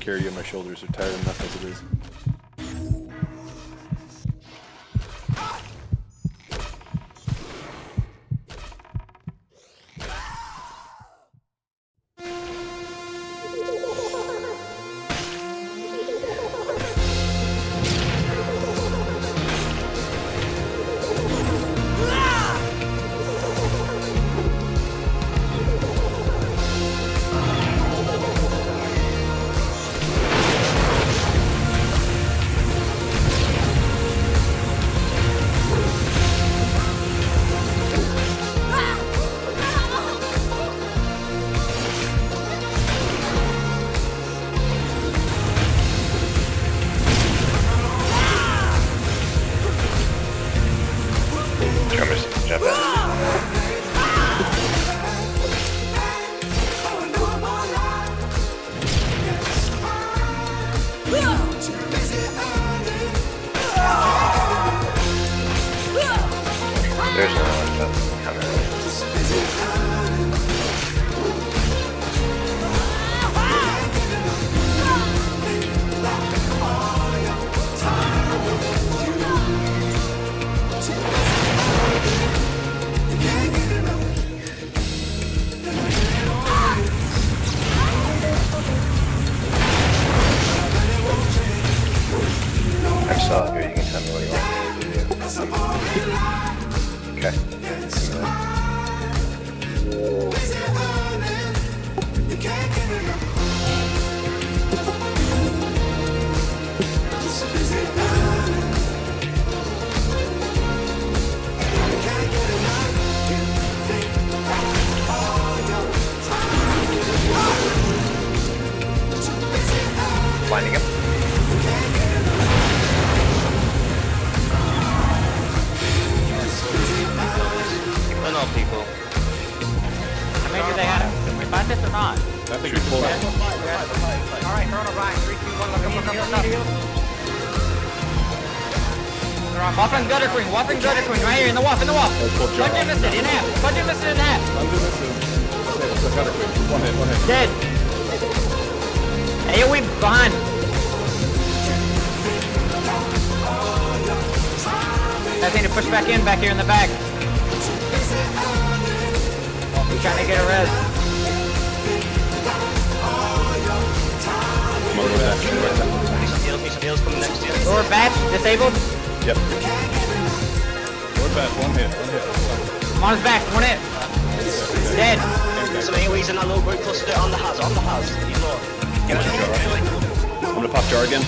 carry you on my shoulders. They're tired enough as it is. Tell me what you want me to do. Okay. Alright, throw on a right. 3, 2, 1, look up, look up, look up. Waffen Gutter Queen, Waffen Gutter Queen, right here in the Waff, in the Waff. Punch him missed it in half. Punch him missed it in half. Undo this and say it's a cutter quick. One hit, one hit. Dead. AoE behind. Guys need to push back in, back here in the back. He's trying to get a res. Come on, go back. Go back. Need some heals, need some coming next to you. Door batch, disabled. Yep. Go back. One hit, one hit. I'm on his back, one hit. Dead. Some AoEs in that low group cluster on the Haz, on the Haz. He's low. Get on the I'm gonna pop jar again.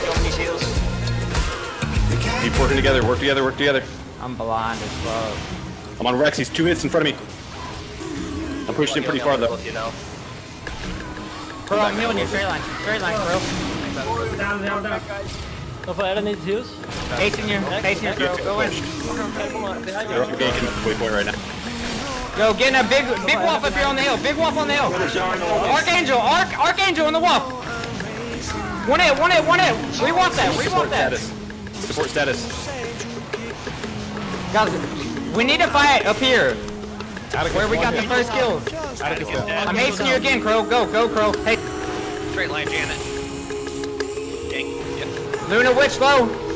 Drop these heals. Keep working together. Work together. Work together. I'm blind as fuck. I'm on Rex. He's two hits in front of me. I'm pushed in pretty far though. You know. Bro, I'm healing you. Straight line. Straight line, bro. Down, down, down. Chasing you. Chasing you, bro. Go in. They're up again. Waypoint right now. Go, get in a big, big wolf up here on the hill. Big wolf on the hill. Archangel, Arch, Archangel in the wolf. One hit, one hit, one hit. Re-wolf that, re-wolf Support that. status. Support status. Guys, we need to fight up here. Atticus, Where we one got the first kills. Atticus down. I'm hasting you again, Crow. Go, go, Crow. Hey, Straight line, Janet. Gang. Yep. Luna Witch low.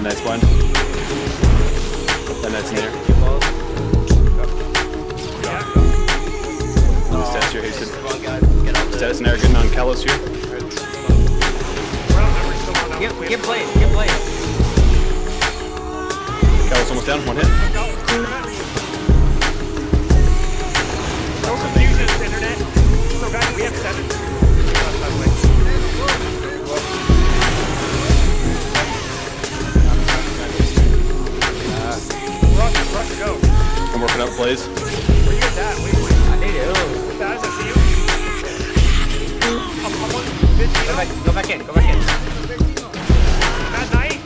And that's one. And that's near. On the status here, Houston. Status near, good on Callus here. Get, get played, get played. Kalos almost down, one hit. Guys, I see you. I'm, I'm on Go back, go back in, go back in. That night.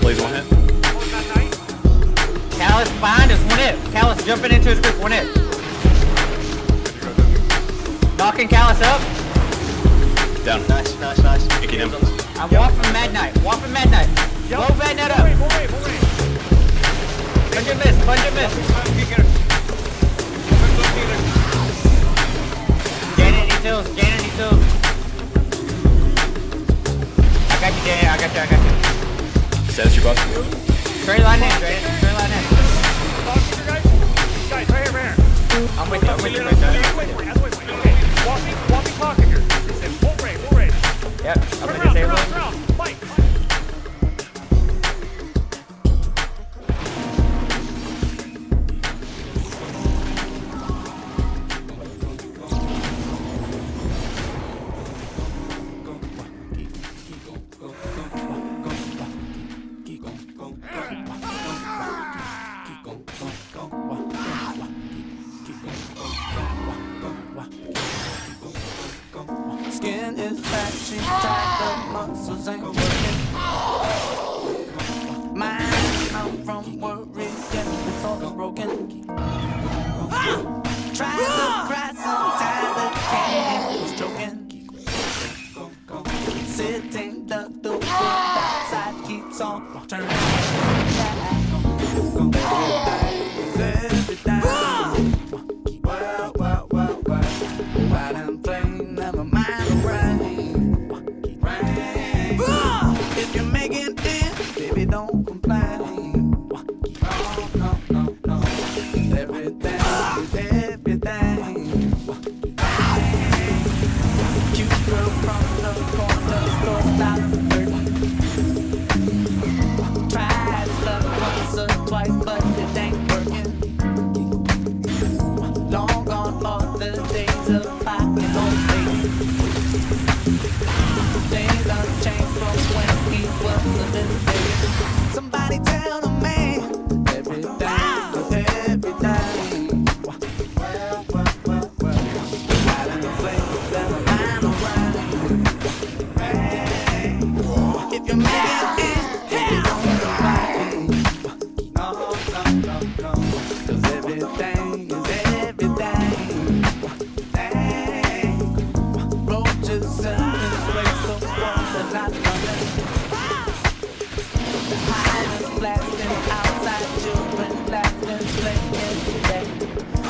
Plays one hit. On. Callus behind us, one hit. Callus jumping into his group, one hit. Knocking Callus up. Down. Nice, nice, nice. Kicking him. I'm waffing Mad Knight, waffing Mad Knight. Blow Mad Knight More up. rate, more rate, more rate. Punch and miss, punch and miss. Janet needs heals, Janet needs heals. I got you, Janet, I got you, I got you. Status your buff. Straight line in, your guys. Right here, right here. I'm with you, I'm with you, right Wait, there. wait, wait, wait, wait. Okay. Walk me, walk me talking here. Full rate, full rate. Yep, I'm gonna disable him. turn around. Mike. Skin is fat, she's tight, the muscles ain't working. Mind out from worry, getting thoughts broken. Try to cry sometimes, but can't choking. Sitting duck the wood outside keeps on turning. Today.